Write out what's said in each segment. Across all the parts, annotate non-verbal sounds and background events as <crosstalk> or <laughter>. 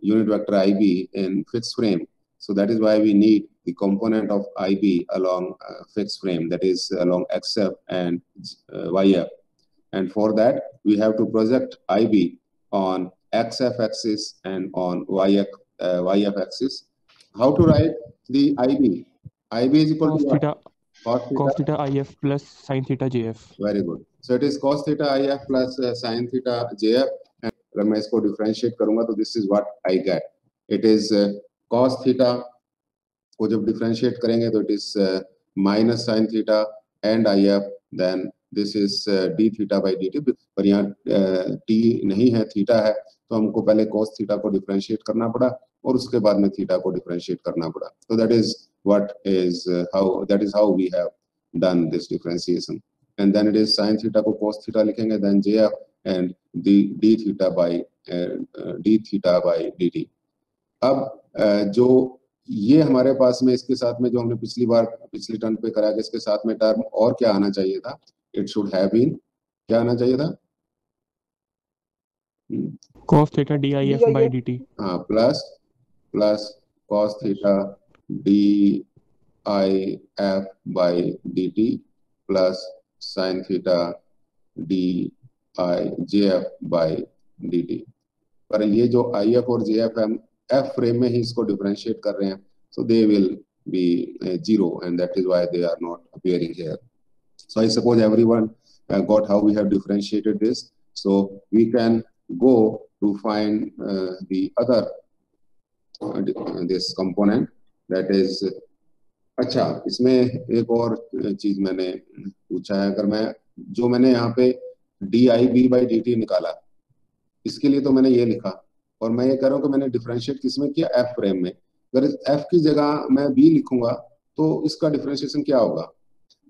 unit vector IB in fixed frame. So that is why we need the component of IB along uh, fixed frame, that is along XF and uh, YF. And for that, we have to project IB on XF axis and on YF, uh, YF axis. How to write the IB? IB is equal cos to theta. Cos theta. cos theta IF plus sin theta JF. Very good. So it is cos theta IF plus uh, sin theta JF. अगर मैं इसको differentiate करूँगा तो this is what I get it is cos theta को जब differentiate करेंगे तो it is minus sine theta and I F then this is D theta by D पर यहाँ टी uh, नहीं है थीटा है तो हमको पहले कॉस थीटा को डिफ्रेंशिएट करना पड़ा और उसके बाद में थीटा को डिफ्रेंशिएट करना पड़ा। तो that is what is how that is how we have done this differentiation and then it is sine theta को कॉस थीटा लिखेंगे then J and d d theta by uh, d theta by dt. अब uh, जो ये हमारे पास में इसके साथ में जो हमने पिछली बार पिछली टर्न पे करा इसके साथ में टर्म और क्या आना चाहिए था? इट शुड हैव बीन क्या आना चाहिए था? Cos theta DIF by dt. हाँ plus plus cos theta D I F by D T plus sine theta D I J F by D T पर ये जो आई एफ़ और J F M F frame में ही इसको differentiate कर रहे हैं so they will be zero and that is why they are not appearing here so I suppose everyone got how we have differentiated this so we can go to find the other this component that is अच्छा इसमें एक और uh, चीज़ मैंने uh, पूछा है, अगर मैं, जो मैंने यहाँ पे D I B by D T निकाला। इसके लिए तो मैंने ये लिखा और मैं ये कह रहा हूँ कि मैंने डिफ्रेंशिएट किसमें किया? एफ़ फ्रेम में। अगर एफ़ की जगह मैं बी लिखूँगा तो इसका डिफ्रेंशिएशन क्या होगा?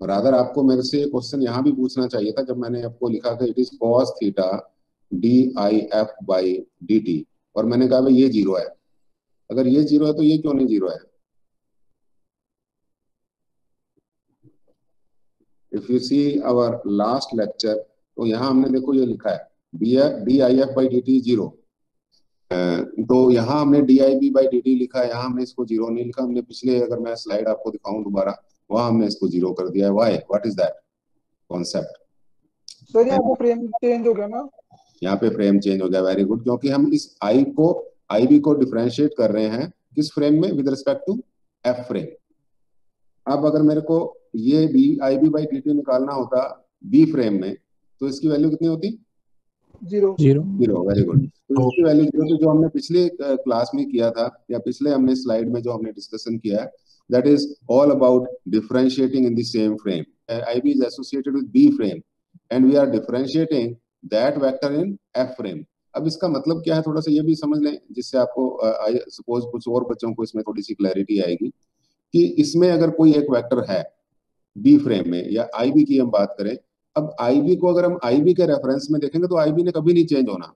और अदर आपको मेरे से क्वेश्चन यहाँ भी पूछना चाहिए था, जब मैंने आपको लिखा कि it is cos theta D I F by D T और मैंने कहा, भाई, ये ज़ीरो है। अगर ये ज़ीरो है तो ये क्यों नहीं ज़ीरो है? If you see our last lecture तो यहाँ हमने देखो ये लिखा है D I F by D T zero तो यहाँ हमने D I B by D T लिखा है यहाँ हमने इसको ज़ीरो नहीं लिखा। हमने पिछले अगर मैं स्लाइड आपको दिखाऊँ दोबारा वहाँ हमने इसको ज़ीरो कर दिया है। Why what is that concept sir यहाँ पे फ्रेम चेंज हो गया ना? यहाँ पे फ्रेम चेंज हो गया वेरी गुड क्योंकि हम इस आई को आई बी को डिफ्रेंशिएट कर रहे हैं किस फ्रेम में? With respect to F frame अब अगर मेरे को ये B I B by D T निकालना होता बी फ्रेम में तो इसकी वैल्यू कितनी होती? ज़ीरो ज़ीरो वेरी गुड तो इसकी वैल्यू ज़ीरो तो जो हमने पिछले क्लास में किया था या पिछले हमने स्लाइड में जो हमने डिस्कशन किया है that is all about differentiating in the same frame. Uh, IB is associated with B frame and we are differentiating that vector in F frame. अब इसका मतलब क्या है? थोड़ा सा ये भी समझ लें जिससे आपको आई सपोज़ कुछ और बच्चों को इसमें थोड़ी सी क्लैरिटी आएगी कि इसमें अगर कोई एक वेक्टर है बी फ्रेम में या आई बी की हम बात करें अब आईबी को अगर हम आईबी के रेफरेंस में देखेंगे तो आईबी ने कभी नहीं चेंज होना।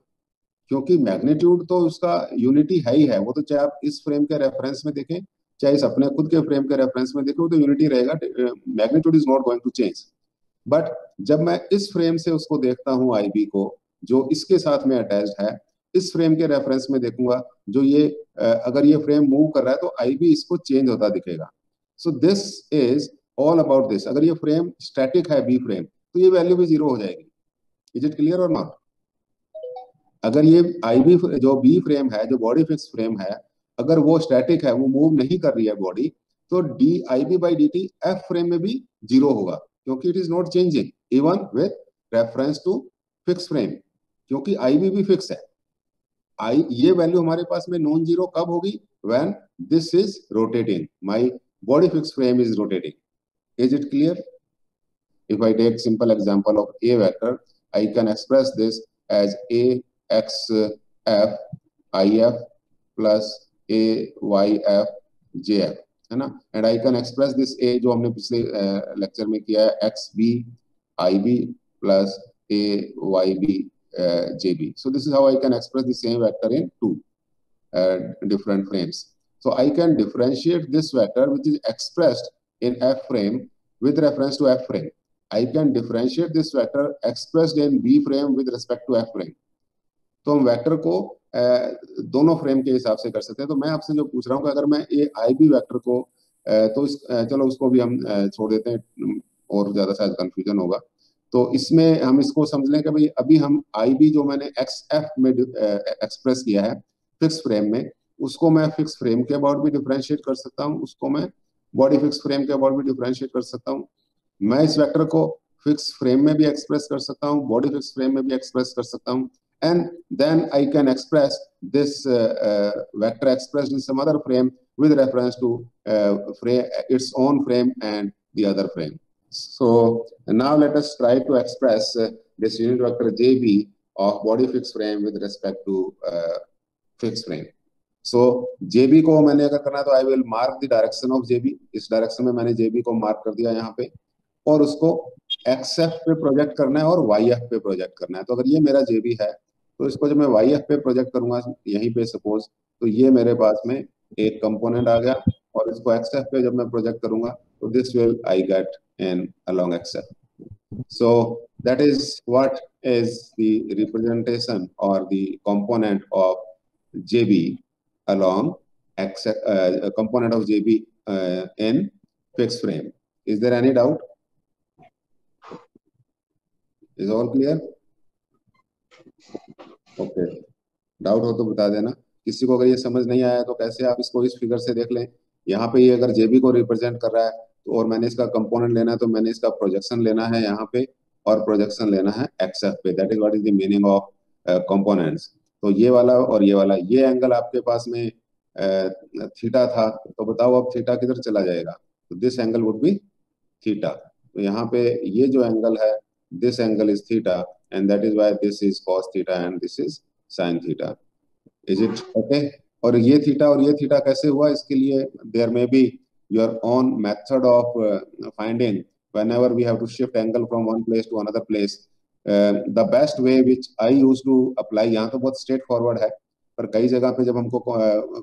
क्योंकि मैग्नीट्यूड तो उसका यूनिटी है ही है। वो तो चाहे आप इस फ्रेम के रेफरेंस में देखें, चाहे इस अपने खुद के फ्रेम के रेफरेंस में देखो तो यूनिटी रहेगा magnitude is not going to change but जब मैं इस फ्रेम से उसको देखता हूँ आईबी को, जो इसके साथ में अटैच है, इस फ्रेम के रेफरेंस में देखूँगा, जो ये अगर ये फ्रेम मूव कर रहा है तो आईबी इसको चेंज होता दिखेगा। So this is all about this अगर ये फ्रेम स्टैटिक है बी फ्रेम तो ये वैल्यू भी ज़ीरो हो जाएगी। इज़ इट क्लियर और नॉट अगर ये आईबी जो बी फ्रेम है, जो बॉडी फिक्स फ्रेम है, अगर वो स्टैटिक है, वो मूव नहीं कर रही है बॉडी तो D I B by D T F frame में भी ज़ीरो होगा, क्योंकि it is not changing even with reference to fix frame क्योंकि आई बी भी फिक्स है। आई ये वैल्यू हमारे पास में नॉन ज़ीरो कब होगी? When this is rotating my body fix frame is rotating is it clear if i take simple example of a vector i can express this as a x f i f plus a y f j f है ना and I can express this a जो हमने पिछले lecture में किया है x b i b plus a y b j b so this is how I can express the same vector in two different frames so i can differentiate this vector which is expressed in f frame with reference to f frame I can differentiate this vector expressed in B frame with respect to F frame. तो हम vector को दोनों frame के हिसाब से कर सकते हैं। तो मैं आपसे जो पूछ रहा हूँ अगर मैं ये आई बी वैक्टर को तो इस चलो उसको भी हम छोड़ देते हैं और ज़्यादा शायद कंफ्यूजन होगा। तो इसमें हम इसको समझ लें कि भाई अभी हम आई बी जो मैंने एक्स एफ़ में एक्सप्रेस किया है फिक्स फ्रेम में, उसको मैं फिक्स फ्रेम के अबाउट भी डिफ्रेंशिएट कर सकता हूँ, उसको मैं बॉडी फिक्स फ्रेम के अबाउट भी डिफ्रेंशिएट कर सकता हूँ। मैं इस वेक्टर को फिक्स फ्रेम में भी एक्सप्रेस कर सकता हूँ बॉडी फिक्स फ्रेम में भी एक्सप्रेस कर सकता हूँ and then I can express this uh, uh, vector expressed in some other frame with reference to uh, frame, its own frame and the other frame. So now let us try to express this unit vector JB of body fixed frame with respect to fixed frame. so, JB को मैंने अगर करना है तो I will mark the direction of JB इस direction में मैंने जेबी को मार्क कर दिया यहाँ पे और उसको एक्स एफ़ पे प्रोजेक्ट करना है और वाई एफ़ पे प्रोजेक्ट करना है तो अगर ये मेरा जेबी है तो इसको जब मैं वाई एफ़ पे प्रोजेक्ट करूँगा यहीं पे सपोज़ तो ये मेरे पास में एक कंपोनेंट आ गया और इसको एक्स एफ़ पे जब मैं प्रोजेक्ट करूँगा तो this will I get in along X F so that is what is the representation or the component of JB along X, uh, component of in fixed frame. Is there any doubt? Is all clear? Okay doubt हो तो बता देना। किसी को अगर ये समझ नहीं आया तो कैसे आप इसको इस फिगर से देख लें? यहाँ पे ये अगर जेबी को रिप्रेजेंट कर रहा है तो और मैंने इसका कंपोनेंट लेना है तो मैंने इसका प्रोजेक्शन लेना है यहाँ पे, और प्रोजेक्शन लेना है एक्सएफ पे। That is what is the meaning of components तो ये वाला और ये वाला, ये एंगल आपके पास में थीटा था। तो बताओ अब थीटा किधर चला जाएगा? तो this angle would be theta तो यहाँ पे ये जो एंगल है this angle is theta and that is why this is cos theta and this is sine theta is it okay और ये थीटा और ये थीटा कैसे हुआ? इसके लिए there may be your own method of finding whenever we have to shift angle from one place to another place. The best way which I use to apply यहाँ तो बहुत स्ट्रेट फॉरवर्ड है, पर कई जगह पे जब हमको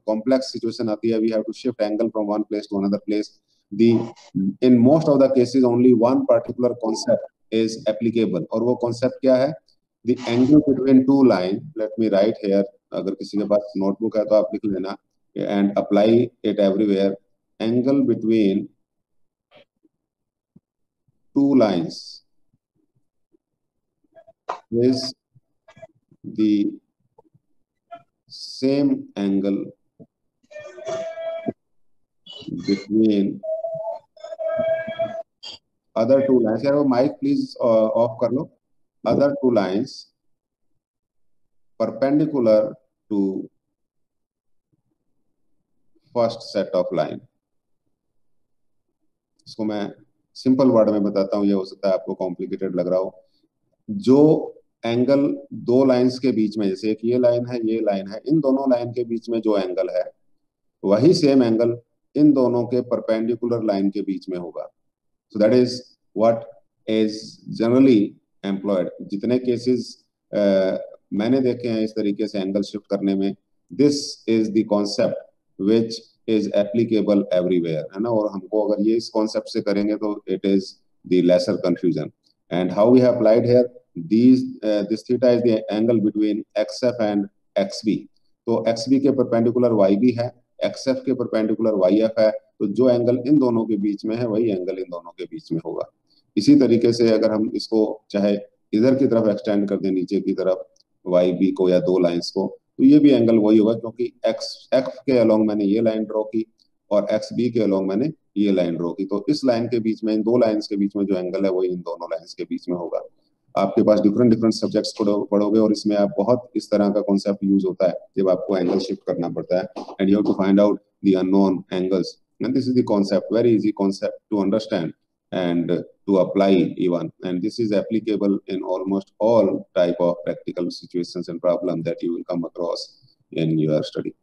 कॉम्प्लेक्स सिचुएशन आती है we have to shift angle from one place to another place the, in most of the cases, only one particular concept is applicable और वो concept क्या है the angle between two line let me write here अगर किसी के पास notebook है तो आप लिख लेना and apply it everywhere angle between two lines is the same angle between other two lines. Here, mic please uh, off kar lo. Other two lines perpendicular to first set of line. इसको मैं simple word में बताता हूँ ये हो सकता है आपको कॉम्प्लिकेटेड लग रहा हो जो एंगल दो लाइंस के बीच में जैसे एक ये लाइन है ये लाइन है इन दोनों लाइन के बीच में जो एंगल है वही सेम एंगल इन दोनों के परपेंडिकुलर लाइन के बीच में होगा so that is what is generally employed जितने केसेस मैंने देखे हैं इस तरीके से एंगल शिफ्ट करने में this is the concept which is applicable everywhere है ना? और हमको अगर ये इस कॉन्सेप्ट से करेंगे तो it is the lesser confusion and how we have applied here these uh, this theta is the angle between xf and xb तो xb के परपेंडिकुलर yb है xf के परपेंडिकुलर yf है तो जो एंगल इन दोनों के बीच में है, वही एंगल इन दोनों के बीच में होगा। इसी तरीके से अगर हम इसको चाहे इधर की तरफ़ एक्सटेंड कर दें, नीचे की तरफ़ वाई बी को या दो लाइंस को तो ये भी एंगल वही होगा क्योंकि एक्स एक्स के अलोंग मैंने ये लाइन ड्रॉ की और एक्स बी के अलोंग मैंने ये लाइन ड्रॉ की। तो इस लाइन के बीच में, इन दो लाइंस के बीच में जो एंगल है, वही इन दोनों लाइंस के बीच में होगा। आपके पास डिफरेंट डिफरेंट सब्जेक्ट्स पढ़ोगे और इसमें आप बहुत इस तरह का कॉन्सेप्ट यूज़ होता है, जब आपको एंगल शिफ्ट करना पड़ता है। And you have to find out the unknown angles and this is the concept very easy concept to understand and to apply even and this is applicable in almost all type of practical situations and problem that you will come across in your study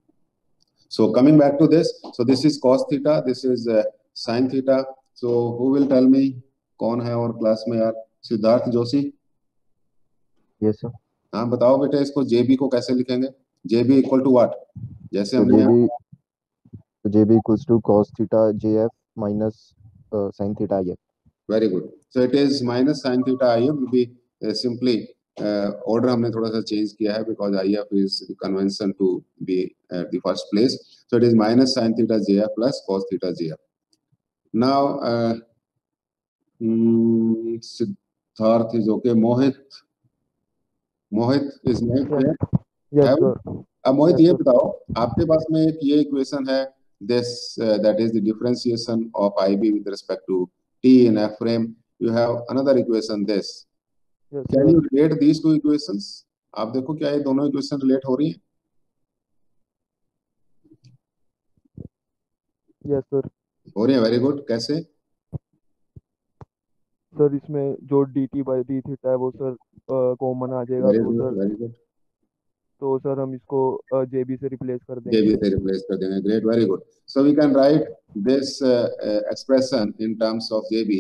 so coming back to this so this is cos theta this is uh, sin theta so who will tell me कौन है और class में यार Siddharth Joshi yes sir हाँ बताओ बेटा इसको जेबी को कैसे लिखेंगे जेबी इक्वल टू व्हाट जैसे हमने JB JB equals to cos theta JF minus sin theta IF very good. So it is minus sin theta if will be uh, simply order हमने थोड़ा सा चेंज किया है because I F is convention to be at the first place so it is minus sine theta J F plus cos theta J F now Siddharth is okay Mohit Mohit is. अब मोहित ये बताओ आपके पास में एक ये equation है this uh, that is the differentiation of IB with respect to T in F frame you have another equation this Yes, can sir. you relate these two equations आप देखो क्या ये दोनों इक्वेशन रिलेट हो रही हैं Yes, sir. हो रही हैं वेरी गुड कैसे सर इसमें जो D T by D theta है वो सर कॉमन आ जाएगा वेरी तो सर गुड तो सर हम इसको जे बी से रिप्लेस कर जे देंगे बी से रिप्लेस कर देंगे great very good so we can write this expression in terms of JB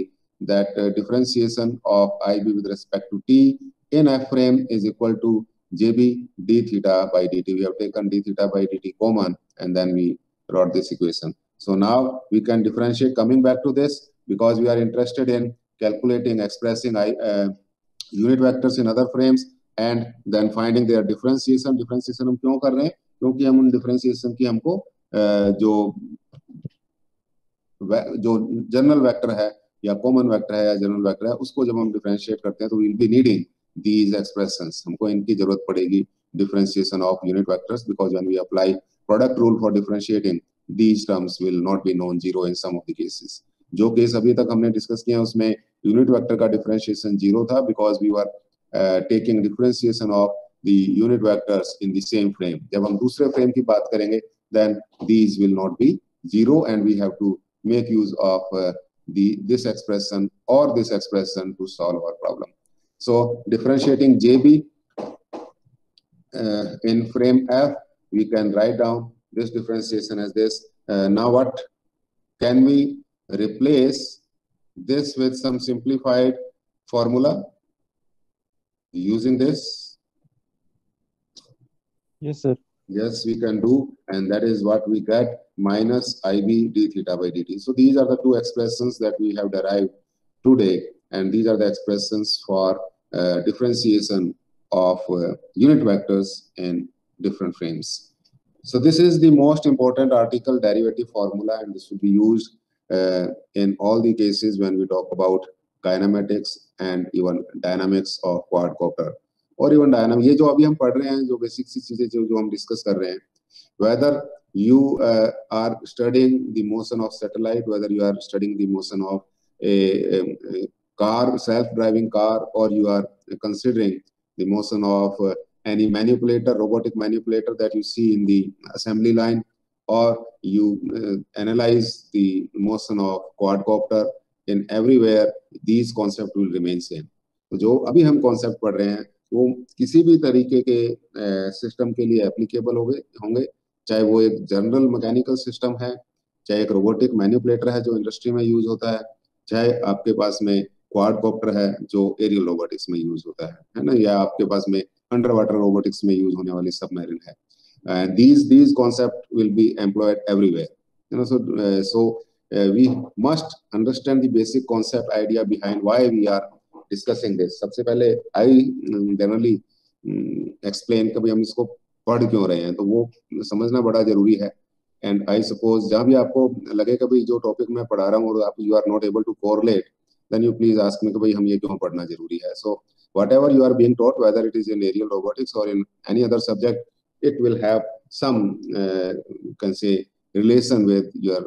that uh, differentiation of IB with respect to T in F frame is equal to JB d theta by dt. We have taken d theta by dt common and then we wrote this equation. So now we can differentiate coming back to this because we are interested in calculating, expressing I, uh, unit vectors in other frames And then finding their differentiation differentiation हम क्यों कर रहे हैं? क्योंकि हम उन differentiation की हमको जो जो जनरल वेक्टर है या कॉमन वेक्टर है या जनरल वेक्टर है, उसको जब हम डिफरेंशिएट करते हैं तो we will be needing these expressions हमको इनकी ज़रूरत पड़ेगी differentiation of unit vectors because when we apply product rule for differentiating these terms will not be non zero in some of the cases जो case अभी तक हमने discuss किया है, उसमें यूनिट वेक्टर का डिफरेंशिएशन ज़ीरो था because we were Taking differentiation of the unit vectors in the same frame जब हम दूसरे फ्रेम की बात करेंगे then these will not be zero and we have to make use of uh, the this expression or this expression to solve our problem. So differentiating JB uh, in frame F, we can write down this differentiation as this. Uh, now what can we replace this with some simplified formula Using this? Yes, sir. Yes, we can do, and that is what we get minus IB d theta by dt. So these are the two expressions that we have derived today, and these are the expressions for uh, differentiation of uh, unit vectors in different frames. So this is the most important article derivative formula, and this will be used uh, in all the cases when we talk about kinematics and even dynamics of quadcopter. और even dynamic ये जो अभी हम पढ़ रहे हैं जो basic सी चीजें जो जो हम डिस्कस कर रहे हैं whether you uh, are studying the motion of satellite whether you are studying the motion of a, a, a car self driving car or you are considering the motion of uh, any manipulator robotic manipulator that you see in the assembly line or you uh, analyze the motion of quadcopter in everywhere these concepts will remain same. तो जो अभी हम concept पढ़ रहे हैं वो किसी भी तरीके के सिस्टम के लिए एप्लीकेबल होंगे होंगे। चाहे वो एक जनरल मैकेनिकल सिस्टम है चाहे एक रोबोटिक मैनिपुलेटर है जो इंडस्ट्री में यूज़ होता है चाहे आपके पास में क्वाडकॉप्टर है जो एरियल रोबोटिक्स में यूज़ होता है है ना? या आपके पास में अंडर वाटर रोबोटिक्स में यूज़ होने वाली सबमरीन है। and these these concept will be employed everywhere you know uh, uh, we must understand the basic concept idea behind why we are discussing this सबसे पहले I generally explain भाई हम इसको पढ़ क्यों रहे हैं तो वो समझना बड़ा ज़रूरी है एंड आई सपोज़ जहाँ भी आपको लगे कि भाई जो टॉपिक मैं पढ़ा रहा हूँ और you are not able to correlate then you please ask me भाई हम ये क्यों पढ़ना ज़रूरी है सो whatever you are being taught whether it is in aerial robotics or in any other subject it will have some uh, can say relation with your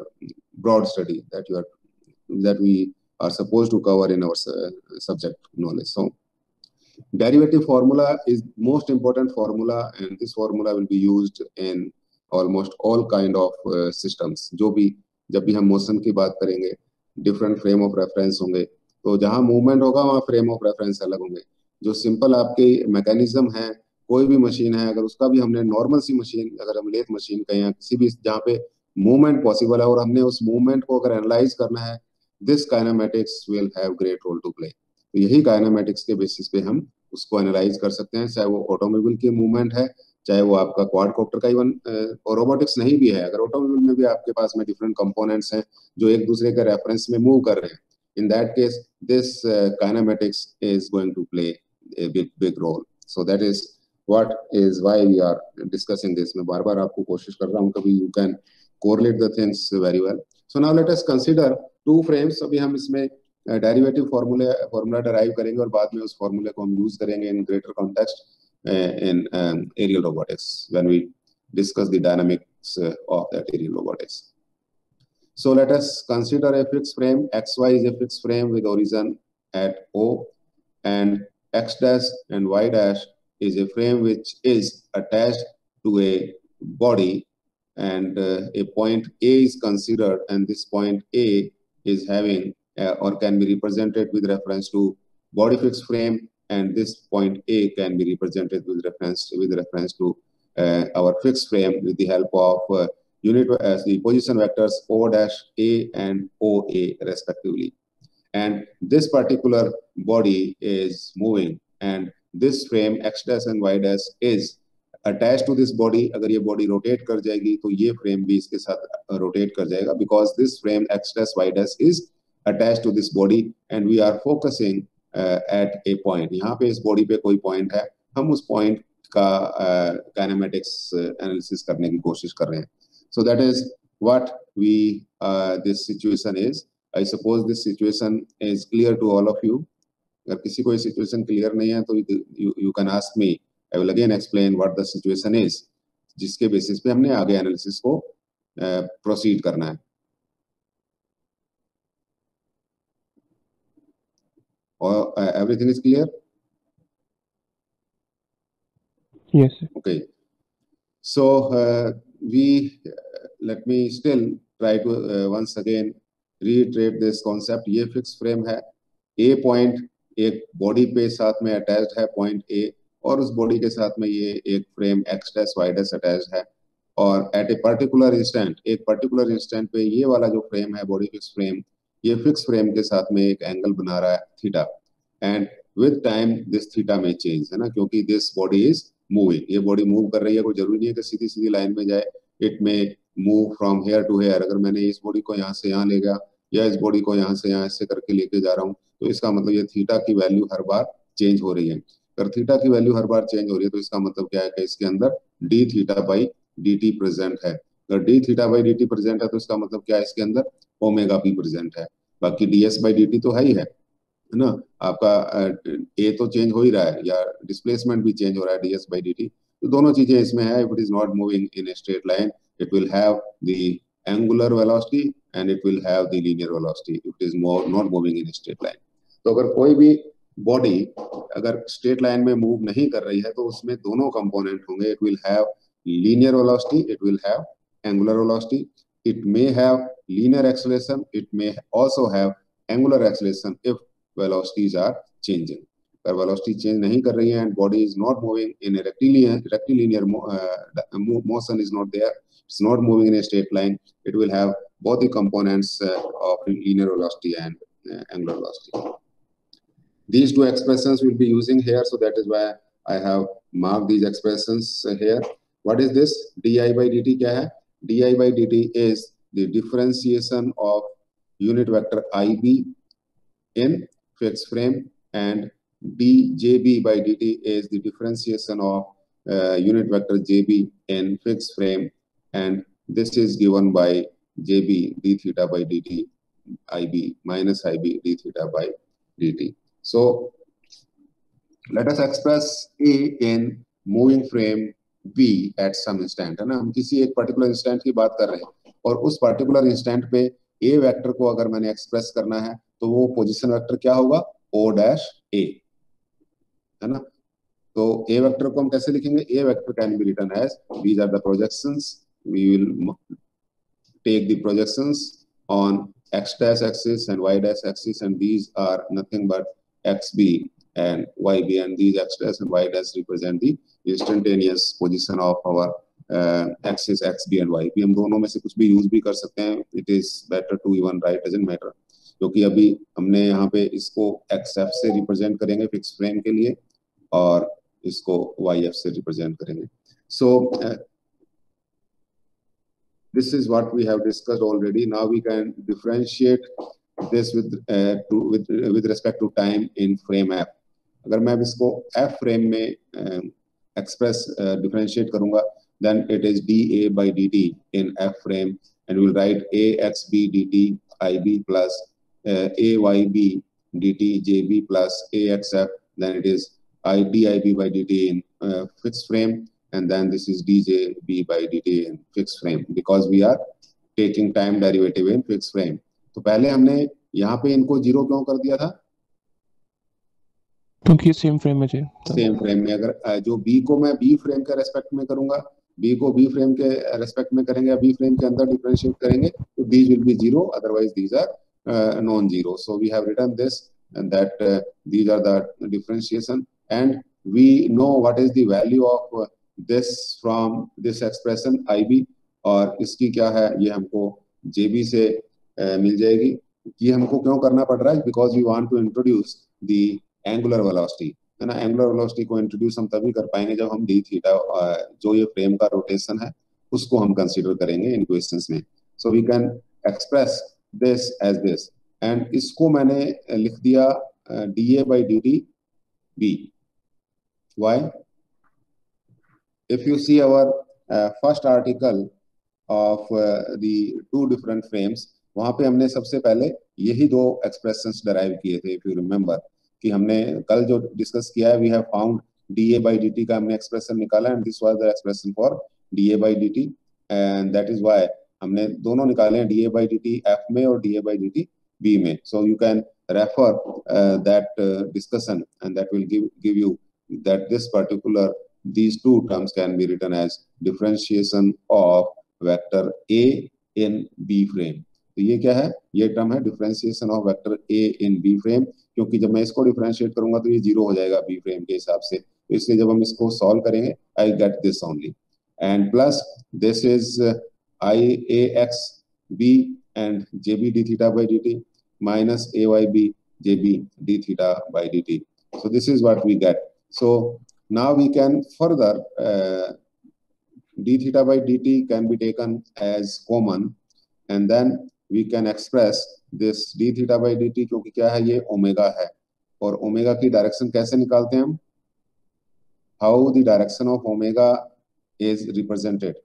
broad study that you are that we are supposed to cover in our uh, subject knowledge so derivative formula is most important formula and this formula will be used in almost all kind of uh, systems जो भी जब भी हम motion की बात करेंगे different frame of reference होंगे तो जहाँ मूवमेंट होगा वहाँ फ्रेम ऑफ़ रेफरेंस अलग होंगे जो सिंपल आपके मैकेनिज्म है कोई भी मशीन है अगर उसका भी हमने नॉर्मल सी मशीन अगर हम लेथ मशीन का या किसी भी जहाँ पे मूवमेंट पॉसिबल है और हमने उस मूवमेंट को अगर एनालाइज करना है this kinematics will have great role to play तो यही काइनामेटिक्स के बेसिस पे हम उसको एनालाइज कर सकते हैं चाहे वो ऑटोमोबाइल की मूवमेंट है चाहे वो आपका क्वाडकॉप्टर का इवन और रोबोटिक्स नहीं भी है। अगर ऑटोमोबाइल में भी आपके पास में डिफरेंट कंपोनेंट्स हैं जो एक दूसरे के रेफरेंस में मूव कर रहे हैं that case this uh, kinematics is going to play a big big role. So that is what is why we are discussing this. मैं बार बार आपको कोशिश कर रहा हूँ कभी you can correlate the things very well so now let us consider two frames अभी हम इसमें डेरिवेटिव फार्मूले फार्मूला डराइव करेंगे और बाद में उस फार्मूले को हम यूज करेंगे in greater context in um, aerial robotics when we discuss the dynamics uh, of that aerial robotics. So let us consider a fixed frame. XY is a fixed frame with origin at O and X dash and Y dash is a frame which is attached to a body and uh, a point A is considered and this point A is having uh, or can be represented with reference to body fixed frame and this point A can be represented with reference with reference to uh, our fixed frame with the help of uh, unit as the position vectors O dash A and OA respectively. And this particular body is moving and this frame X dash and Y dash is attached to this body. अगर ये body rotate कर जाएगी तो ये frame भी इसके साथ rotate कर जाएगा this frame X dash Y dash is attached to this body, and we are at a point यहाँ पे इस बॉडी पे कोई पॉइंट है, हम उस पॉइंट का काइनेमेटिक्स एनालिसिस करने की कोशिश कर रहे हैं। So that is what we this situation is I suppose this situation is clear to all of you अगर किसी को ये सिचुएशन क्लियर नहीं है तो you can ask me I will again explain what the situation is जिसके basis पे हमने आगे एनालिसिस को प्रोसीड करना है। और everything is clear yes okay so we let me still try to once again retreat this concept ये fix frame है। ए पॉइंट एक बॉडी पे साथ में अटैच्ड है। पॉइंट ए और उस बॉडी के साथ में ये एक फ्रेम x dash अटैच है। और एट ए पर्टिकुलर इंस्टेंट एक पर्टिकुलर इंस्टेंट पे ये वाला जो फ्रेम है, body fixed frame, ये फिक्स फ्रेम के साथ में एक एंगल बना रहा है theta and with time this theta में चेंज है ना? क्योंकि दिस बॉडी इज़ मूविंग ये बॉडी मूव कर रही है, कोई ज़रूरी नहीं है कि सीधी सीधी लाइन में जाए। It may move from here to here अगर मैंने इस बॉडी को यहाँ से यहाँ ले गया, या इस बॉडी को यहाँ से यहाँ ऐसे करके लेके जा रहा हूँ तो इसका मतलब ये थीटा की वैल्यू हर बार चेंज हो रही है। अगर थीटा की वैल्यू हर बार चेंज हो रही है तो इसका मतलब क्या है कि इसके अंदर D theta by D T present है। अगर D theta by D T present है तो इसका मतलब क्या है? इसके अंदर ओमेगा पी प्रेजेंट है। बाकी D S by D T तो है ही है है ना? आपका ए तो चेंज हो ही रहा है, या डिस्प्लेसमेंट भी चेंज हो रहा है D S by D T तो दोनों चीज़ें इसमें है। If it is not moving in a straight line it will have the angular velocity and it will have the linear velocity it is more not moving in straight line तो अगर कोई भी body अगर straight line में move नहीं कर रही है तो उसमें दोनों कंपोनेंट होंगे। It will have linear velocity it will have angular velocity it may have linear acceleration it may also have angular acceleration if velocities are changing अगर वेलोसिटी चेंज नहीं कर रही है and body is not moving in rectilinear motion is not there it's not moving in a straight line it will have both the components of linear velocity and angular velocity these two expressions we'll be using here so that is why i have marked these expressions here. What is this? Di by dt kya hai? Di by dt is the differentiation of unit vector ib in fixed frame and djb by dt is the differentiation of uh, unit vector jb in fixed frame and this is given by jb d theta by dt ib minus ib d theta by dt so, let us express a in moving frame v at some instant, है ना? हम किसी एक particular instant की बात कर रहे हैं और उस पर्टिकुलर इंस्टेंट पे ए वेक्टर को अगर मैंने एक्सप्रेस करना है तो वो पोजीशन वेक्टर क्या होगा? ओ डैश ए है ना? तो ए वेक्टर को हम कैसे लिखेंगे? A vector can be written as these are the projections we will take the projections on x dash axis and y dash axis and these are nothing but xb and yb and these x dash and y dash represent the instantaneous position of our uh, axis xb and yb हम दोनों में से कुछ भी use भी कर सकते हैं it is better to even write doesn't matter क्योंकि अभी हमने यहाँ पे इसको एक्स एफ़ से रिप्रेजेंट करेंगे फिक्स फ्रेम के लिए और इसको वाई एफ़ से रिप्रेजेंट करेंगे सो this is what we have discussed already now we can differentiate this with uh, to, with with respect to time in frame app अगर मैं अब इसको एफ फ्रेम में एक्सप्रेस डिफरेंशिएट करूंगा then it is dA by dt in F frame and we'll write AXB dt IB plus uh, AYB dt JB plus AXF then it is IDIB by dt in uh, fixed frame and then this is DJB by dt in fixed frame because we are taking time derivative in fixed frame तो पहले हमने यहाँ पे इनको zero क्यों कर दिया था? क्योंकि सेम फ्रेम में थे सेम फ्रेम में। अगर जो बी को मैं बी फ्रेम के रेस्पेक्ट में करूँगा बी को बी फ्रेम के रेस्पेक्ट में करेंगे बी फ्रेम के अंदर डिफरेंशिएट करेंगे तो these will be zero otherwise these are non zero so we have written this that uh, these are the differentiation. And we know what is the value of uh, this from this expression ib और इसकी क्या है? ये हमको जेबी से मिल जाएगी। ये हमको क्यों करना पड़ रहा है? Because we want to introduce the angular velocity है ना? एंगुलर वेलोसिटी को इंट्रोड्यूस हम तभी कर पाएँगे जब हम डी थीटा जो ये फ्रेम का रोटेशन है, उसको हम कंसिडर करेंगे इन क्वेश्चंस में। So we can express this as this and इसको मैंने लिख दिया d A by d t B y if you see our first article of the different frames वहाँ पे हमने सबसे पहले यही दो एक्सप्रेशंस डराइव किए थे इफ़ यू रिमेंबर कि हमने कल जो डिस्कस किया है we have found d A by d t का हमने एक्सप्रेशन निकाला and this was the expression for d A by d t and that is why हमने दोनों निकाले हैं d A by d t F में और d A by d t B में. So you can refer uh, discussion and that will give give you that this particular these two terms can be written as differentiation of vector a in b frame. तो ये क्या है ये term है differentiation of vector A in B frame क्योंकि जब मैं इसको डिफरेंशिएट करूँगा तो ये ज़ीरो हो जाएगा बी फ्रेम के हिसाब से तो इसलिए जब हम इसको सॉल्व करेंगे I get this only and plus this is i A x B and j B d theta by d t minus ayb jb d theta by dt. So this is what we get. So now we can further uh, d theta by dt can be taken as common and then we can express this d theta by dt क्योंकि क्या है? ये omega है। और omega की direction कैसे निकालते हैं हम? How the direction of omega is represented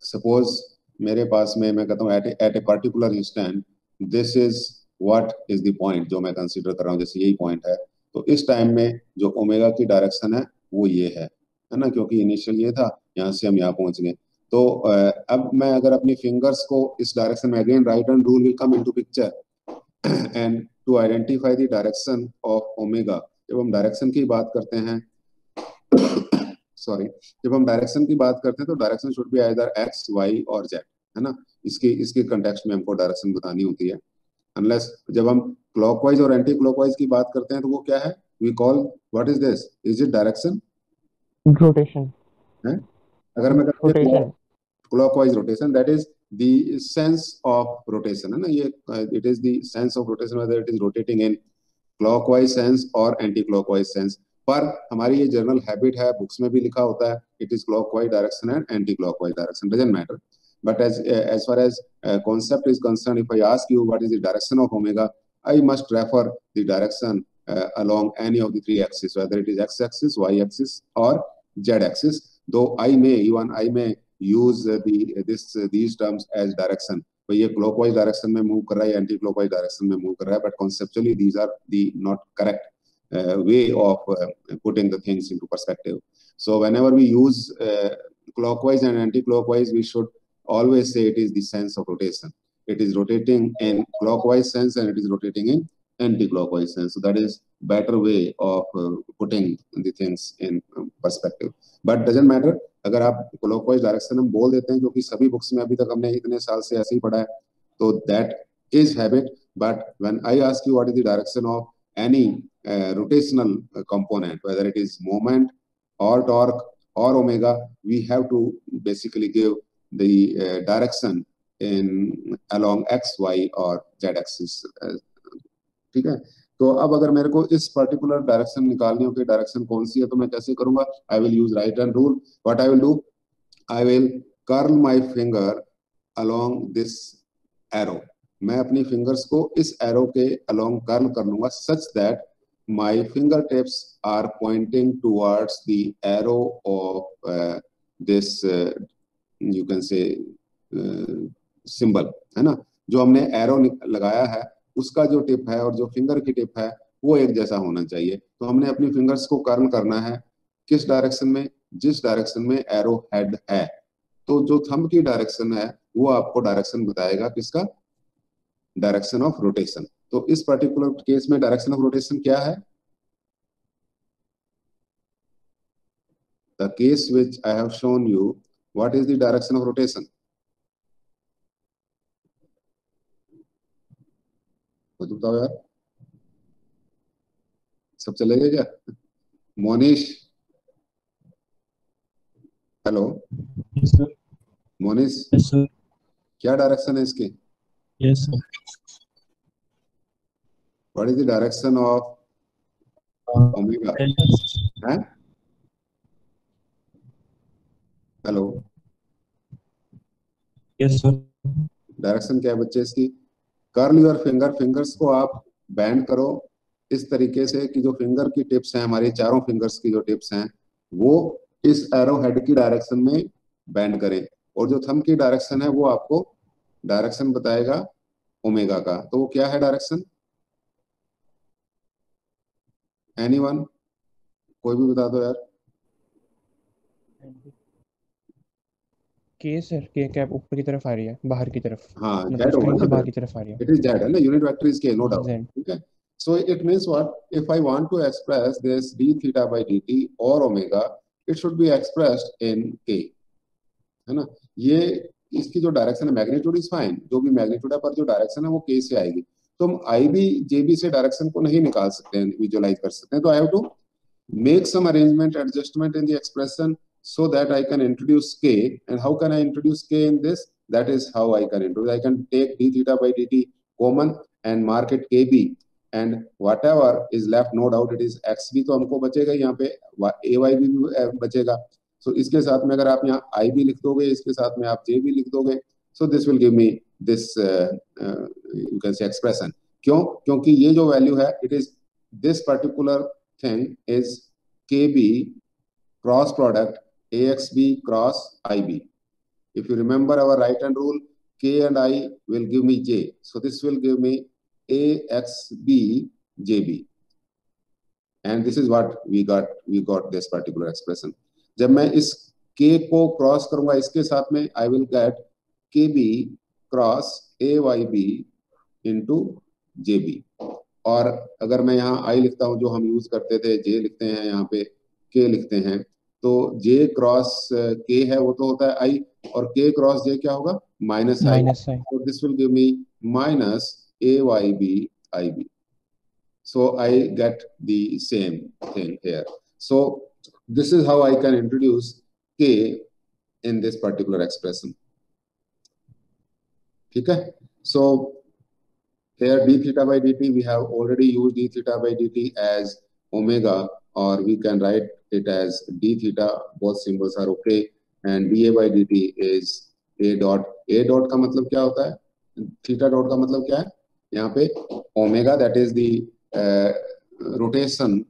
suppose मेरे पास में, मैं कहता हूँ at a particular instant this is what is the जो मैं कंसीडर कर रहा हूँ। जैसे यही पॉइंट है। तो इस टाइम में जो ओमेगा की डायरेक्शन है, वो ये है। है ना? क्योंकि इनिशियल ये था। यहाँ से हम यहाँ पहुँच गए तो अब मैं अगर अपनी फिंगर्स को इस डायरेक्शन में again right hand rule will come into picture and to identify the direction of omega जब हम डायरेक्शन की बात करते हैं <coughs> सॉरी जब हम डायरेक्शन की बात करते हैं तो direction should be either x y और जेड है ना? इसके इसके कंटेक्स्ट में हमको डायरेक्शन बतानी होती है। अनलेस जब हम क्लॉकवाइज और एंटी क्लॉकवाइज की बात करते हैं तो वो क्या है? We call what is this is it direction rotation है? अगर मैं clockwise rotation that is the sense of rotation है ना? ये it is the sense of rotation whether it is rotating in clockwise sense और एंटी क्लॉकवाइज सेंस पर हमारी ये जर्नल हैबिट है बुक्स में भी लिखा होता है it is clockwise direction and anti clockwise direction doesn't matter as far as uh, concept is concerned if i ask you what is the direction of omega i must refer the direction uh, along any of the three axes whether it is x axis y axis or z axis though i may even i may use uh, the this these terms as direction तो ये clockwise direction में move कर रहा है anti clockwise direction में move कर रहा है but conceptually these are the not correct uh, way of uh, putting the things into perspective. So whenever we use uh, clockwise and anti-clockwise, we should always say it is the sense of rotation. It is rotating in clockwise sense and it is rotating in anti-clockwise sense. So that is better way of uh, putting the things in um, perspective. But doesn't matter अगर आप clockwise direction हम बोल देते हैं क्योंकि सभी books में अभी तक हमने इतने साल से ऐसे ही पढ़ा है तो that is habit. But when I ask you what is the direction of any uh, rotational uh, component, whether it is moment or torque or omega, we have to basically give the uh, direction in along x, y और z axis. ठीक है? तो अब अगर मेरे को इस particular direction निकालनी हो कि डायरेक्शन कौन सी है तो मैं कैसे करूँगा? I will use right hand rule what I will do I will curl my finger along this arrow मैं अपनी फिंगर्स को इस एरो के अलोंग कर्ल कर लूँगा such that my finger tips are pointing towards the arrow of this you can say symbol है ना? जो हमने एरो लगाया है उसका जो टिप है और जो फिंगर की टिप है वो एक जैसा होना चाहिए। तो हमने अपनी फिंगर्स को कर्ल करना है। किस डायरेक्शन में? जिस डायरेक्शन में एरो हेड है। तो जो थंब की डायरेक्शन है वो आपको डायरेक्शन बताएगा किसका? डायरेक्शन ऑफ़ रोटेशन तो इस पर्टिकुलर केस में डायरेक्शन ऑफ़ रोटेशन क्या है? The case which I have shown you, what is the direction of rotation? मुझे बताओ यार सब चलेगा क्या? मोनिश हेलो? मोनिश क्या डायरेक्शन है इसकी? Sir. What is the direction of omega. है हेलो Yes, sir. डायरेक्शन क्या है बच्चे इसकी? कर्ल योर फिंगर फिंगर्स को आप बैंड करो। इस तरीके से कि जो फिंगर की टिप्स हैं, हमारी चारों फिंगर्स की जो टिप्स हैं, वो इस एरो हेड की डायरेक्शन में बैंड करें। और जो थंब की डायरेक्शन है, वो आपको डायरेक्शन बताएगा ओमेगा का। तो वो क्या है डायरेक्शन एनीवन कोई भी बता दो यार। के सर के कैप ऊपर की तरफ़ आ रही है बाहर की तरफ़। हाँ जेड स्क्रीन से बाहर की तरफ़ आ रही है। It is z है ना vector is k no doubt Z. ठीक है so it means what? If i want to express this d theta by dt or omega it should be expressed in k है ना? ये इसकी जो direction है मैग्नीट्यूड इज़ फाइन जो भी मैग्नीट्यूड है पर जो डायरेक्शन है वो k से आएगी। तो हम आई बी जे बी से डायरेक्शन को नहीं निकाल सकते हैं विजुअलाइज कर सकते हैं। तो I have to make some arrangement adjustment in the expression so that I can introduce k and how can I introduce k in this that is how I can introduce I can take d theta by dt common and mark it kb and whatever is left no doubt it is x भी तो हमको बचेगा यहाँ पे a y भी बचेगा so इसके साथ में अगर आप यहाँ i भी लिख दोगे इसके साथ में आप j भी लिख दोगे so this will give me this uh, uh, you can say expression क्यों क्योंकि ये जो वैल्यू है it is this particular thing is kb cross product axb cross ib if you remember our right hand rule k and i will give me j so this will give me axb jb and this is what we got we got this particular expression जब मैं इस k को cross करूँगा इसके साथ में i will get kb cross ayb into jb और अगर मैं यहाँ आई लिखता हूँ जो हम यूज़ करते थे जे लिखते हैं यहाँ पे के लिखते हैं तो जे क्रॉस के है वो तो होता है आई और के क्रॉस जे क्या होगा? माइनस आई तो this will give me minus a y B i B so I get the same thing here so this is how I can introduce k in this particular expression ठीक है? So here d theta by d t we have already use d theta by d as omega or we can write it as d theta both symbols are okay and dA by dt is a dot a dot का मतलब क्या होता है theta dot का मतलब क्या है यहाँ पे omega that is the rotation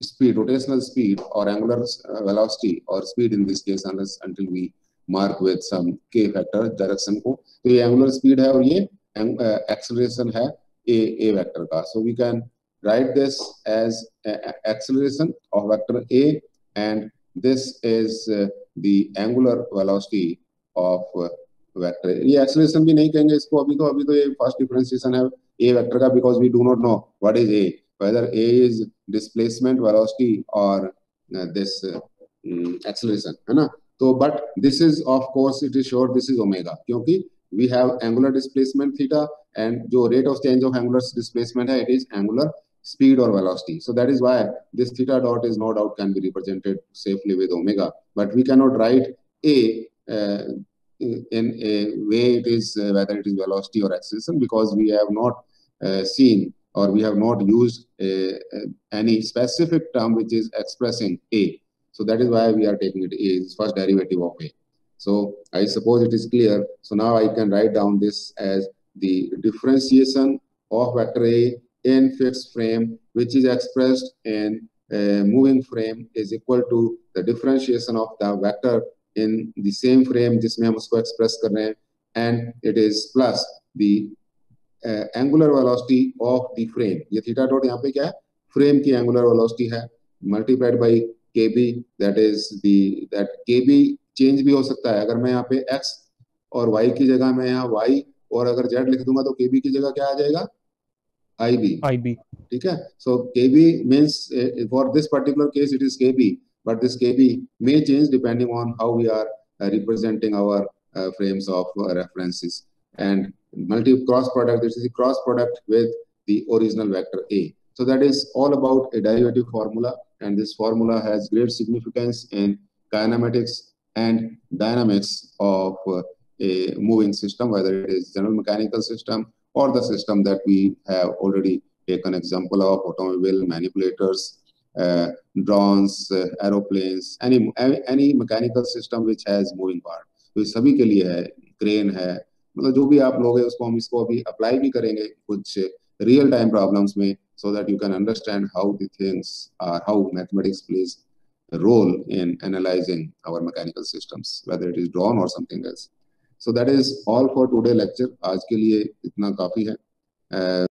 speed rotational speed or angular uh, velocity or speed in this case unless until we mark with some k factor direction को तो ये angular speed है और ये uh, acceleration है a a vector का so we can write this as uh, acceleration of vector a and this is uh, the angular velocity of uh, vector ये acceleration भी नहीं कहेंगे इसको अभी तो अभी तो ये first differentiation है a vector का because we do not know what is a whether a is displacement velocity or uh, this uh, um, acceleration है ना तो but this is of course it is sure this is omega क्योंकि we have angular displacement theta and जो rate of change of angular displacement है it is angular speed or velocity so that is why this theta dot is no doubt can be represented safely with omega but we cannot write a uh, in a way it is uh, whether it is velocity or acceleration because we have not uh, seen or we have not used a, a, any specific term which is expressing a. So that is why we are taking it a, is first derivative of a. So I suppose it is clear. So now I can write down this as the differentiation of vector A in fixed frame, which is expressed in a moving frame, is equal to the differentiation of the vector in the same frame जिसमें हम उसको express कर रहे हैं it is plus the uh, angular velocity of the frame ये theta dot यहाँ पे क्या है frame की angular velocity है multiplied by kb that is the that kb change भी हो सकता है अगर मैं यहाँ पे x और y की जगह मैं यहाँ y और अगर z लिख दूँगा तो kb की जगह क्या आ जाएगा IB. IB. Okay. So KB means uh, for this particular case, it is KB, but this KB may change depending on how we are uh, representing our uh, frames of references. And multi cross product, this is a cross product with the original vector A. So that is all about a derivative formula. And this formula has great significance in kinematics and dynamics of a moving system, whether it is general mechanical system or the system that we have already taken example of automobile manipulators uh, drones uh, aeroplanes any any mechanical system which has moving part तो ये सभी के लिए है crane है मतलब जो भी आप लोग हैं उसको हम इसको अभी अप्लाई भी करेंगे कुछ रियल टाइम प्रॉब्लम्स में so that you can understand how the things are how mathematics plays a role in analyzing our mechanical systems whether it is drone or something So that is all for today lecture आज के लिए इतना काफ़ी है। uh,